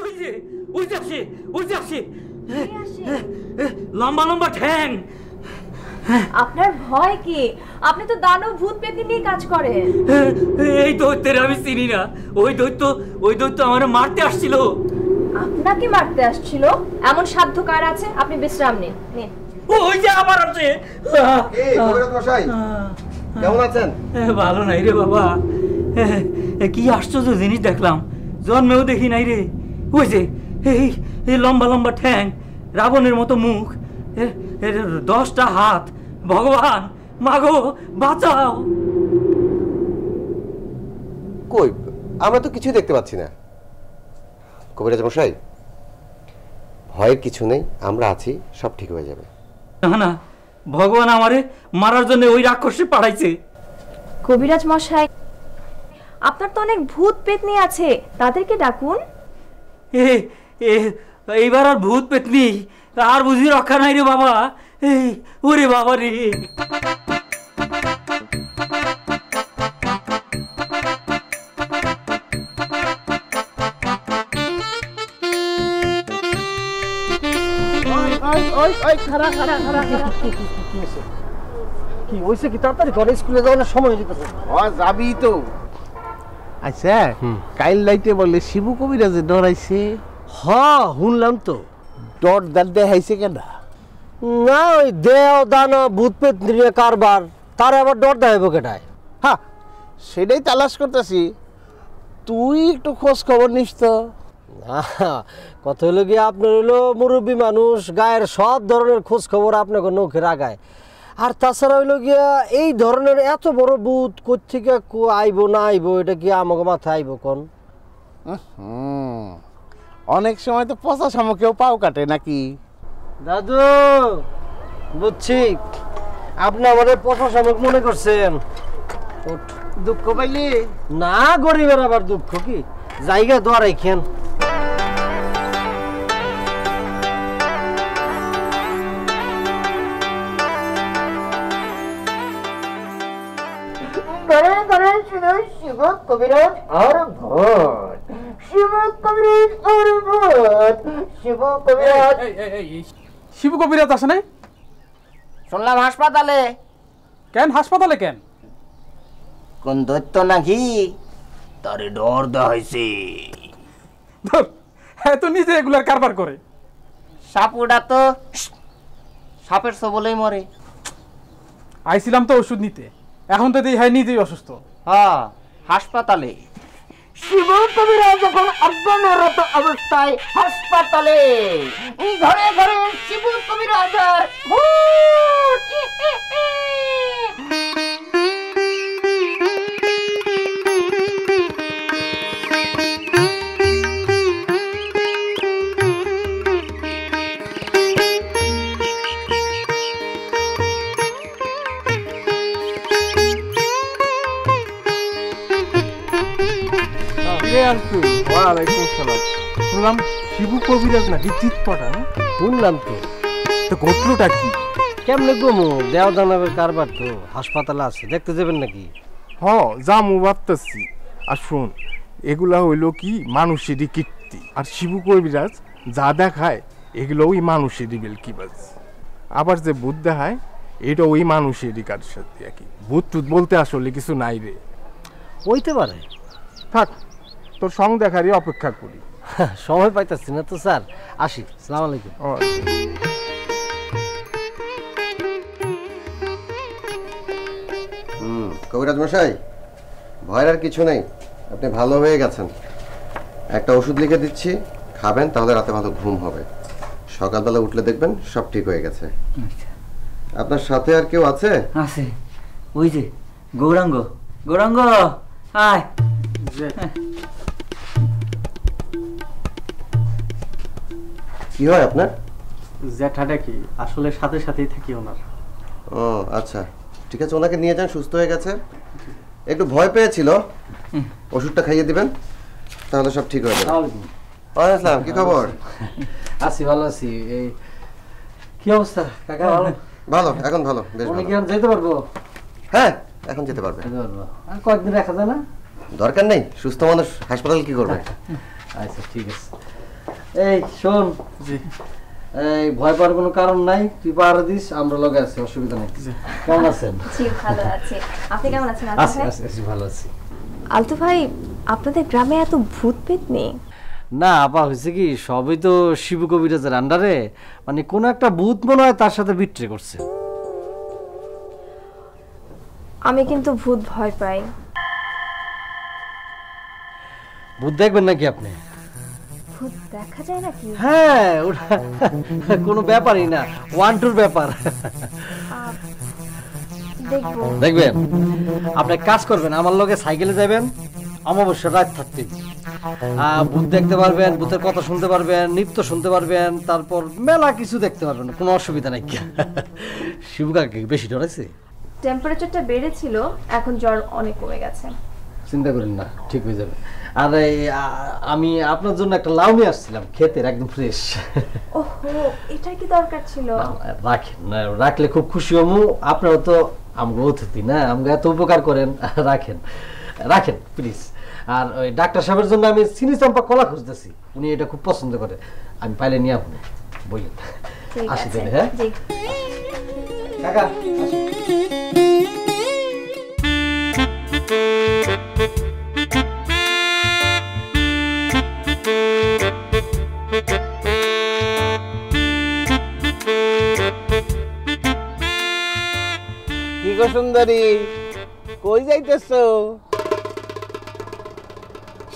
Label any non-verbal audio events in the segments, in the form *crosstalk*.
ওই যে ওই যে আসে ওই যে আসে লম্বা লম্বা ঠ্যাং আপনার ভয় কি? আপনি তো দানব ভূত পেতে নিয়ে কাজ করেন। এই দৈত্যের আমি চিনি না। ওই দৈত্য ওই দৈত্য আমার মারতে আসছিল। আপনাকে মারতে আসছিল। এমন সাধ্য কার আছে? আপনি বিশ্রাম নিন। নিন। ওই যে আবার আসে এই কবিরাজ মশাই কেমন আছেন? ভালো নাই রে বাবা। কি আশ্চর্য জিনিস দেখলাম। জন্মেও দেখি নাই রে। ওই যে এই এই লম্বা লম্বা ঠ্যাং রাবণের মতো মুখ এর দশটা হাত। ভগবান মাগো বাঁচাও। কই আমরা তো কিছুই দেখতে পাচ্ছি না। কবিরাজ মশাই ভয়ের কিছু নেই আমরা আছি সব ঠিক হয়ে যাবে। না না ভগবান আমারে মারার জন্য ওই রাক্ষসে পাঠাইছে। কবিরাজ মশাই আপনার তো অনেক ভূত পেতনি আছে তাদেরকে ডাকুন। এ এ এইবার আর ভূত পেতনি আর বুঝি রক্ষা নাই রে বাবা। এই ওরে বাবা রে। কি হয়েছে কি? তাড়াতাড়ি ঘরে স্কুলে যাওয়ার সময় যাবি তো। আচ্ছা কাইল লাইতে বলে শিবু কবিরাজে ডরাইছে হ শুনলাম তো। ডর দার দেখাইছে কেন না ওই দেও দানা ভূত পেত নিয়ে কারবার। তার আবার ডর দেখাবো কেটায় হ্যাঁ সেটাই তালাশ করতেছি। তুই একটু খোঁজ খবর নিস তো। কথা হলো গিয়ে আপনার হলো মুরব্বী মানুষ গায়ের সব ধরনের খোঁজ খবর আপনাকে নৌকে রাগায়। আর তাছাড়া হইল গিয়া এই ধরনের এত বড় বুথ কোথেকে আইব না আইব এটা কি আমাকে মাথায় আইব কোন? অনেক সময় তো পচা সামকেও পাও কাটে নাকি? দাদু বুঝছি। আপনি আমাদের প্রশাসনিক মনে করছেন? দুঃখ পাইলি? না গরিবের আবার দুঃখ কি? জায়গা দোয়ারাই খেন ছিল শিব কবিরাজ আর ভূত শিব কবিরাজ আর ভূত শিব কবিরাজ শিব কবিরাজ আসে নাই? শুনলাম হাসপাতালে। কেন? হাসপাতালে কেন? কোন দৈত্য নাকি? তারে ডর দেওয়া হয়েছে হ্যাঁ তো নিজে এগুলার কারবার করে। সাপুটা তো সাপের সবলেই মরে। আইছিলাম তো ওষুধ নিতে। এখন তো দেখি হ্যাঁ নিজেই অসুস্থ। হ্যাঁ। হাসপাতালে। শিব কবিরা যখন অজ্ঞানরত অবস্থায় হাসপাতালে। ঘরে ঘরে শিব কবিরাজ আর। ওয়ালাইকুম সালাম। শুনলাম শিবু কবিরাজ নাকি চিৎপটা শুনলাম তো। তো গোত্রটা কি? কেমনে গমু দেও দানবের কারবার তো হাসপাতালে আছে দেখতে যাবেন নাকি? হ জামু ভাবতেছি। আর শোন এগুলা হইল কি মানুষেরই কীর্তি। আর শিবু কবিরাজ যা দেখায় এগুলো ওই মানুষেরই বেলকিবাজ আবার যে ভূত দেখায় এটা ওই মানুষেরই কার সাথে একই ভূত টুত বলতে আসলে কিছু নাই রে। হইতে পারে। থাক তোর সং দেখারই অপেক্ষা করি। *laughs* সময় পাইতাছি না তো স্যার। আসি সালাম আলাইকুম। হুম কবিরাজ মশাই ভয়ের আর কিছু নেই। আপনি ভালো হয়ে গেছেন। একটা ওষুধ লিখে দিচ্ছি খাবেন তাহলে রাতে ভালো ঘুম হবে। সকালবেলা উঠলে দেখবেন সব ঠিক হয়ে গেছে। আপনার সাথে আর কেউ আছে? আছে। ওই যে গৌরাঙ্গ। গৌরাঙ্গ আয়। কি হয় আপনার? জ্যাঠাটা কি আসলে সাথে সাথেই থাকি ওনার। ও আচ্ছা। ঠিক আছে ওনাকে নিয়ে যান সুস্থ হয়ে গেছে। একটু ভয় পেয়েছিল? ওষুধটা খাইয়ে দিবেন? তাহলে সব ঠিক হয়ে যাবে। ওয়ালাইকুম আসসালাম কি খবর? আছি ভালো আছি। এই কি অবস্থা কাকা? ভালো। ভালো এখন ভালো বেশ ভালো। কি এখন যেতে পারব? হ্যাঁ এখন যেতে পারবে। যেতে পারব। আর কয়েকদিন রাখা যায় না? দরকার নেই সুস্থ মানুষ হাসপাতাল কি করবে? আচ্ছা ঠিক আছে। এই শোন। জি। এই ভয় পাওয়ার কোনো কারণ নাই তুই পাহারা দিস আমরা লগে আছি অসুবিধা নেই। কেমন আছেন? জি ভালো আছে। আপনি কেমন আছেন আছি আছি আছি ভালো আছি। আলতু ভাই আপনাদের গ্রামে এত ভূত পেতনি না আপা হয়েছে কি সবই তো শিবু কবিরাজের আন্ডারে। মানে কোনো একটা ভূত মনে হয় তার সাথে বিট্রে করছে। আমি কিন্তু ভূত ভয় পাই। ভূত দেখবেন নাকি আপনি? ভূত দেখা যায় নাকি? হ্যাঁ ওটা কোনো ব্যাপারই না ওয়ান টুর ব্যাপার। দেখবেন আপনি কাজ করবেন আমার লগে সাইকেলে যাবেন অমাবস্যা রাত থাকতে। ভূত দেখতে পারবেন ভূতের কথা শুনতে পারবেন নৃত্য শুনতে পারবেন তারপর মেলা কিছু দেখতে পারবেন কোনো অসুবিধা নাই। *laughs* শিবুকাকে বেশি ডরাইছে টেম্পারেচারটা বেড়েছিল এখন জ্বর অনেক কমে গেছে। চিন্তা করেন না ঠিক হয়ে যাবে। আর আমি আপনার জন্য একটা লাউ নিয়ে আসছিলাম ক্ষেতের একদম ফ্রেশ ওহো এটা কি দরকার ছিল? রাখেন রাখলে খুব খুশি হমু আপনারা তো আমগো অতিথি না? আমগো এত উপকার করেন রাখেন রাখেন প্লিজ আর ওই ডাক্তার সাহেবের জন্য আমি চিনি চাম্পা কলা খুঁজতেছি উনি এটা খুব পছন্দ করে। আমি পাইলে নিয়ে আপনি বললেন। আসি তাহলে, হ্যাঁ? কাকা আসি। গো সুন্দরী কই যাইতেছো?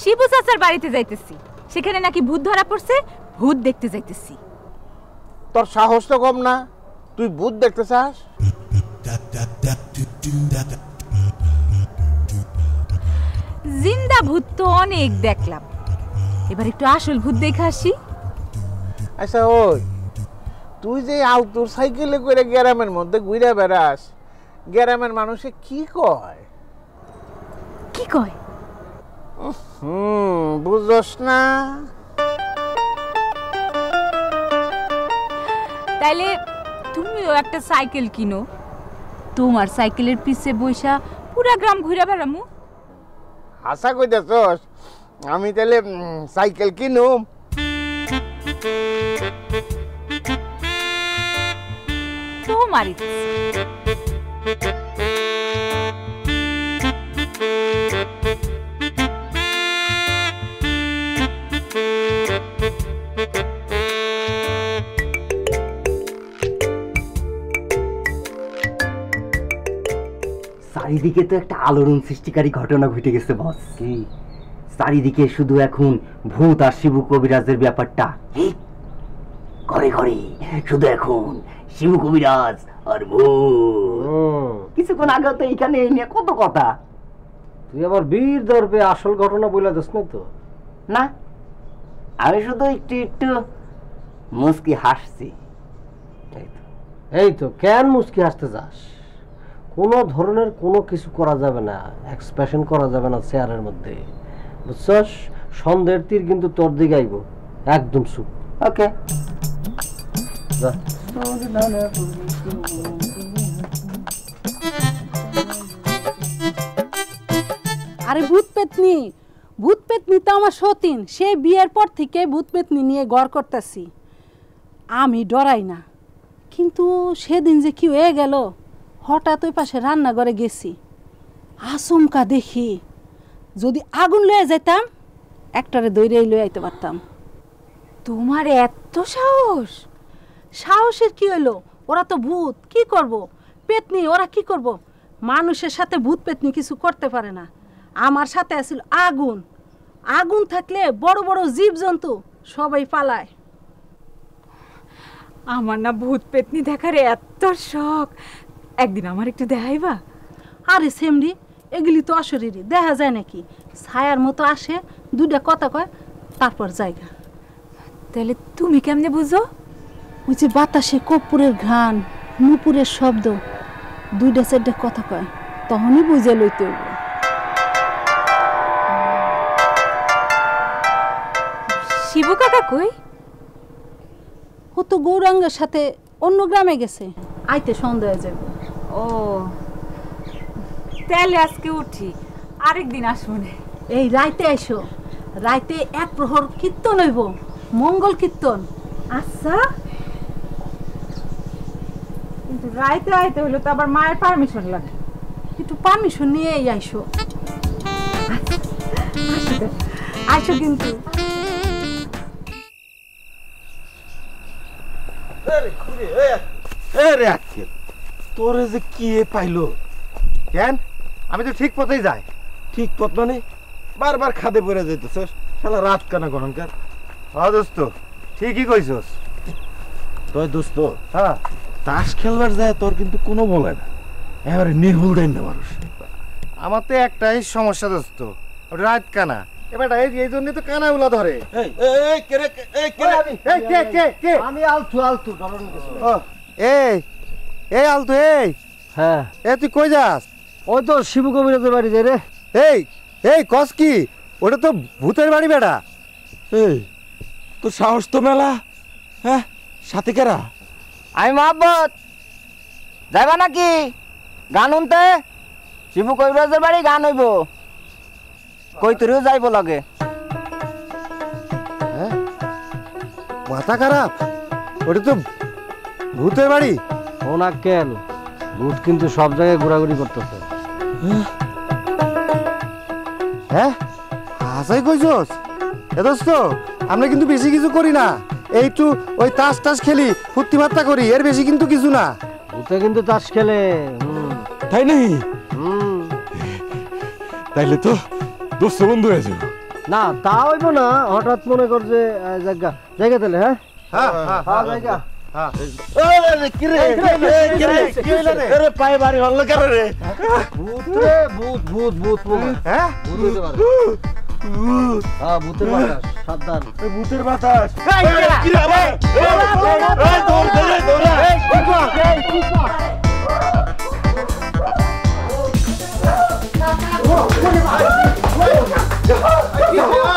শিবু চাচার বাড়িতে যাইতেছি। সেখানে নাকি ভূত ধরা পড়ছে ভূত দেখতে যাইতেছি। তোর সাহস তো কম না। তুই ভূত দেখতে চাস? জিন্দা ভূত তো অনেক দেখলাম। এবার একটু আসল ভূত দেখে আসি। আচ্ছা ওই তুই যে আউটোর সাইকেলে করে গ্রামের মধ্যে ঘুরে বেড়াস গ্রামের মানুষে কি কয়? কি কয়? হুম বুঝস না। তাইলে তুমিও একটা সাইকেল কিনো। তোমার সাইকেলের পিছে বইসা পুরা গ্রাম ঘুরে বেড়ামু। আশা কইতেছস আমি তাহলে সাইকেল কিনুম তোমারই চারিদিকে তো একটা আলোড়ন সৃষ্টিকারী ঘটনা ঘটে গেছে বস কি? চারিদিকে শুধু এখন ভূত আর শিবু কবিরাজের ব্যাপারটা। ঘরে ঘরে শুধু এখন শিবু কবিরাজ আর কিছুক্ষণ আগে তো এখানে এই নিয়ে কত কথা? তুই আবার বীর দর্পে আসল ঘটনা বলে দিস না তো? না আমি শুধু একটু একটু মুস্কি হাসছি। এই তো। কেন মুসকি আসতে যাস? কোনো ধরনের কোনো কিছু করা যাবে না এক্সপ্রেশন করা যাবে না চেয়ারের মধ্যে। বুঝছস? সন্দেহের তীর কিন্তু তোর দিকে আইব একদম সুপ ওকে যা। আরে ভূত পেতনি ভূত পেতনি তো আমার সতীন। সে বিয়ের পর থেকে ভূত পেতনি নিয়ে গড় করতেছি। আমি ডরাই না। কিন্তু সেদিন যে কি হয়ে গেল, হঠাৎ ওই পাশে রান্নাঘরে গেছি। আচমকা দেখি, যদি আগুন লয়ে যেতাম একটারে দৈরেই লয়ে আইতে পারতাম। তোমার এত সাহস! সাহসের কি হলো ওরা তো ভূত কি করব? পেতনি ওরা কি করব? মানুষের সাথে ভূত পেতনি কিছু করতে পারে না। আমার সাথে আছিল আগুন। আগুন থাকলে বড় বড় জীবজন্তু সবাই পালায়। আমার না ভূত পেতনি দেখার এত শখ। একদিন আমার একটু দেখাইবা? আরে সেমরি এগুলি তো অশরীরই দেখা যায় নাকি? ছায়ার মতো আসে দুইটা কথা কয় তারপর জায়গা। তাহলে তুমি কেমনে বুঝো? ওই যে বাতাসে কর্পূরের ঘ্রাণ নুপুরের শব্দ দুইটা চারটা কথা কয় তখনই বুঝে লইতে হইব। শিবু কাকা কই? ও তো গৌরাঙ্গের সাথে অন্য গ্রামে গেছে। আইতে সন্দেহ যাবে। ও তাহলে আজকে উঠি আরেকদিন আসবনে এই রাইতে আইসো রাইতে এক প্রহর কীর্তন হইব মঙ্গল কীর্তন। আচ্ছা। রাইতে আইতে হলে তো আবার মায়ের পারমিশন লাগে। একটু পারমিশন নিয়েই আইসো। আইসো কিন্তু। তোরে যে কি পাইলো? কেন? আমি তো ঠিক পথেই যাই। ঠিক পথ মানে? বারবার খাদে পড়ে যেতেছস শালা রাত কানা গণনকার হ্যাঁ দোস্ত ঠিকই কইছস। তুই দোস্ত? হ্যাঁ। তাস খেলবার যায় তোর কিন্তু কোনো বলে না। এবারে নিহুল দেন না মানুষ। আমার তো একটাই সমস্যা দোস্ত ওটা রাত কানা এবার এই এই জন্য তো কানা উলা ধরে। এই এই কে রে এই কে রে? এই কে কে কে? আমি আলতু আলতু এই এই আলতু এই। হ্যাঁ। এ তুই কই যাস? ওই তো শিবু কবিরাজের বাড়ি যাই রে। এই এই কস কি? ওটা তো ভূতের বাড়ি বেটা। এই তোর সাহস তো মেলা হ্যাঁ? সাথে কেরা? আমি মহাব্বত। যাইবা নাকি? গান শুনতে? শিবু কবিরাজের বাড়ি? গান হইব। কই তুরিও যাইব লগে। হ্যাঁ? মাথা খারাপ? ওটা তো ভূতের বাড়ি। ও না কেন ভূত কিন্তু সব জায়গায় ঘোরাঘুরি করতেছে। হ্যাঁ? হাসাই কইছস? এ দোস্ত আমরা কিন্তু বেশি কিছু করি না। এইটু ওই তাস টাস খেলি ফুর্তি মাত্রা করি এর বেশি কিন্তু কিছু না। ভূতে কিন্তু তাস খেলে তাই নেই তাইলে তো দোস্ত বন্ধু হয়ে যাব। না তা হইব না হঠাৎ মনে কর যে জায়গা জায়গা তাহলে হ্যাঁ? হ্যাঁ হ্যাঁ হ্যাঁ জায়গা আরে পায়ে বাড়ি হল কি রে ভূত রে ভূত ভূত এই ভূত এই ভূত ও পারে হ্যাঁ ভূতের বাতাস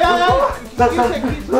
সাবধান ভূতের বাতাস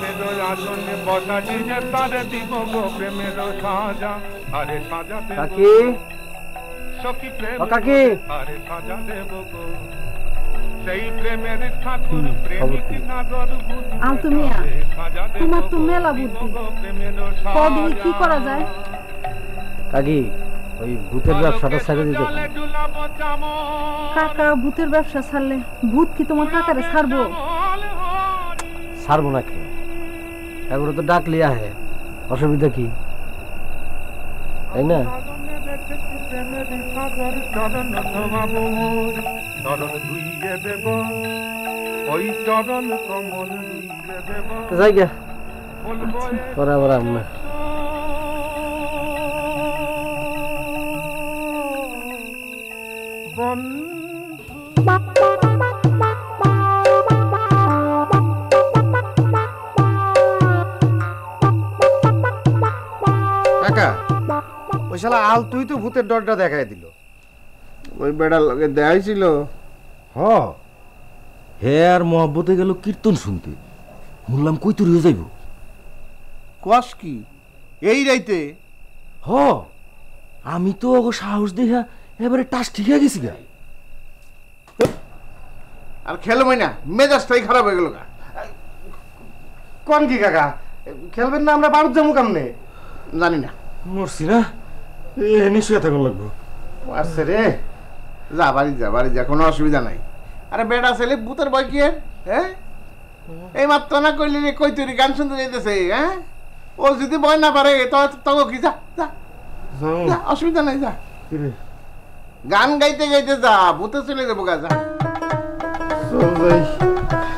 প্রেমের আসনে বসাছি যে তারে দিব গো প্রেমের সাজা। আরে সাজা কাকি? সখী প্রেম কাকি? আরে সাজা দেব গো। তোমার তো মেলা বুদ্ধি। কদিন কি করা যায়? কাকি ওই ভূতের ব্যবসাটা ছেড়ে দিতে। কাকা ভূতের ব্যবসা ছাড়লে ভূত কি তোমার কাকারে ছাড়বো ছাড়বো নাকি? এগুলো তো ডাকলি আহে। অসুবিধা কি? তাই না? ধুইয়ে ওই শালা আল তুই তো ভূতের ডরটা দেখাই দিল। ওই বেড়ার লগে দেখাইছিল। হ। হে আর মহব্বতে গেল কীর্তন শুনতে। শুনলাম কই তুই যাইব? কস কি? এই রাইতে? হ। আমি তো ওগো সাহস দেখা এবারে টাস ঠিক হয়ে গেছি গা। আর খেলবই না মেজাজটাই খারাপ হয়ে গেল গা। কোন কি কাকা? খেলবেন না আমরা বারুদ যাব কামনে? জানি না। মরছি না। লাগবো। আসছে রে। যা বাড়ি যা বাড়ি যা কোনো অসুবিধা নাই। আরে বেটা ছেলে ভূতের ভয় কি এর? হ্যাঁ? এই মাত্র না কইলি রে কই তুই গান শুনতে যাইতেছে হ্যাঁ? ও যদি ভয় না পারে তো তখন কি যা যা। যা, অসুবিধা নাই যা। গান গাইতে গাইতে যা ভূতে চলে যাব গা যা। চল যাই।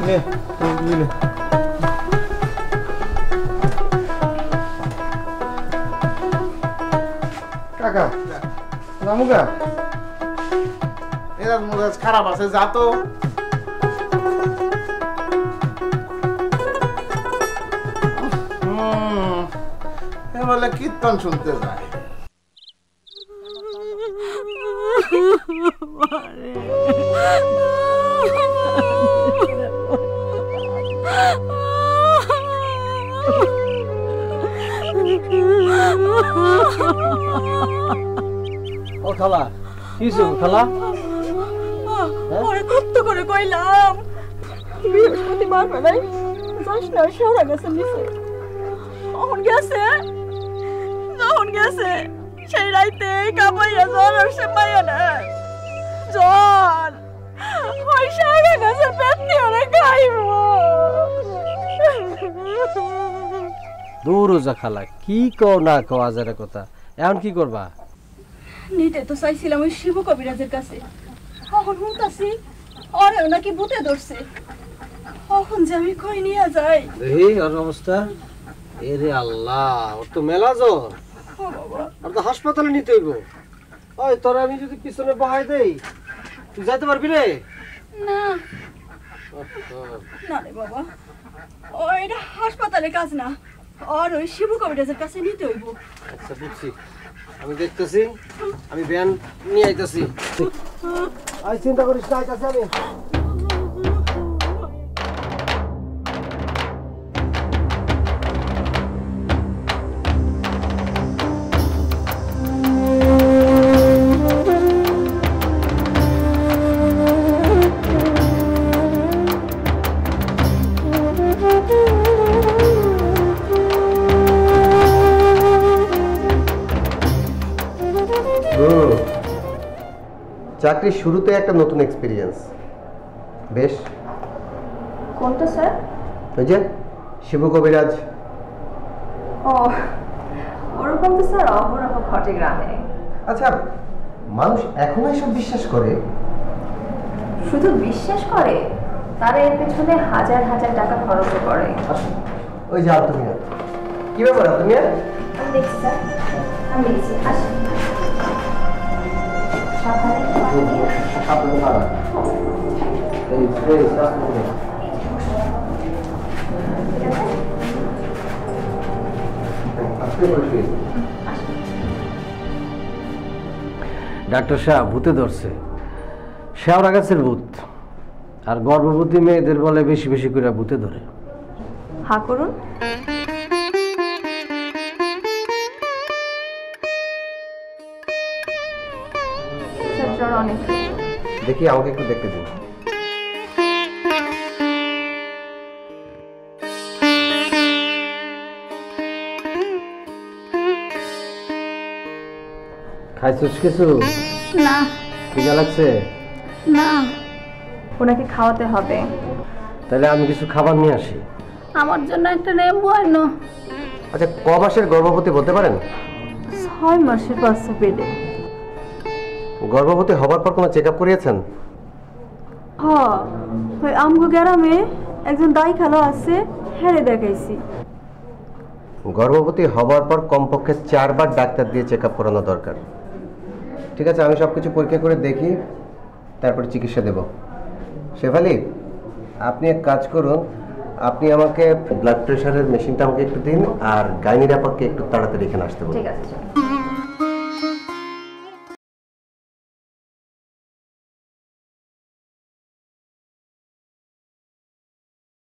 নে। তুই নে কাকা রামুকা এরা মেজাজ খারাপ আছে যা তো। হুম, এ বলে কীর্তন শুনতে যায়। ও খালা কি খালা? ওরে কত করে কইলাম। বৃহস্পতিবার বেলায় যাস না সারা গেছে নিচে। কখন গেছে যখন গেছে। সেই রাইতে কামাইয়া জ্বর আসছে পাইয়া না জ্বর। ওই সারা গেছে পেটনি ওরে খাইব। দূর যা খালা কি কও না কও আজারে কথা? এখন কি করবা? নিতে তো চাইছিলাম ওই শিব কবিরাজের কাছে। কখন হুঁতাছি ওরেও নাকি ভূতে ধরছে। কখন যে আমি কই নিয়ে যাই। এই ওর অবস্থা? এরে আল্লাহ ওর তো মেলা জ্বর। আর তো হাসপাতালে নিতে হইব। ওই তোর আমি যদি পিছনে বহাই দেই তুই যাইতে পারবি রে? না। না রে বাবা। ওইটা হাসপাতালে কাজ না। আর ওই শিবু কবিরাজের কাছে নিতে হইব। আচ্ছা বুঝছি। আমি দেখতেছি আমি ব্যান নিয়ে আইতাছি। আই চিন্তা করিস না আইতাছি আমি। চাকরির শুরুতে একটা নতুন এক্সপিরিয়েন্স বেশ। কোনটা স্যার? ওই যে শিব কবিরাজ। ও ওরকম তো স্যার অহরহ ঘটে গ্রামে। আচ্ছা মানুষ এখনও এসব বিশ্বাস করে? শুধু বিশ্বাস করে? তারা এর পেছনে হাজার হাজার টাকা খরচ করে। ওই যাও তুমি কি ব্যাপার তুমি? আমি দেখছি স্যার। আমি দেখছি আসেন। ডাক্তার সাহেব, ভূতে ধরছে। শেওড়া গাছের ভূত। আর গর্ভবতী মেয়েদের বলে বেশি বেশি করে ভূতে ধরে। হা করুন। অনেক। দেখি আমাকে একটু দেখতে দিন। খাইছিস কিছু? না। খিদা লাগছে? না। ওনাকে খাওয়াতে হবে। তাহলে আমি কিছু খাবার নিয়ে আসি। আমার জন্য একটা লেবু আনো। আচ্ছা ক মাসের গর্ভবতী বলতে পারেন? ছয় মাসের বাচ্চা পেটে গর্ভবতী হবার পর কোনো চেক আপ করিয়েছেন? হ ওই আমগো গ্রামে একজন দাই খালো আছে হেরে দেখাইছি। গর্ভবতী হবার পর কমপক্ষে চারবার ডাক্তার দিয়ে চেক আপ করানো দরকার। ঠিক আছে আমি সব কিছু পরীক্ষা করে দেখি তারপরে চিকিৎসা দেব। শেফালি আপনি এক কাজ করুন আপনি আমাকে ব্লাড প্রেশারের মেশিনটা আমাকে একটু দিন আর গাইনি ব্যাপারকে একটু তাড়াতাড়ি এখানে আসতে বলুন। ঠিক আছে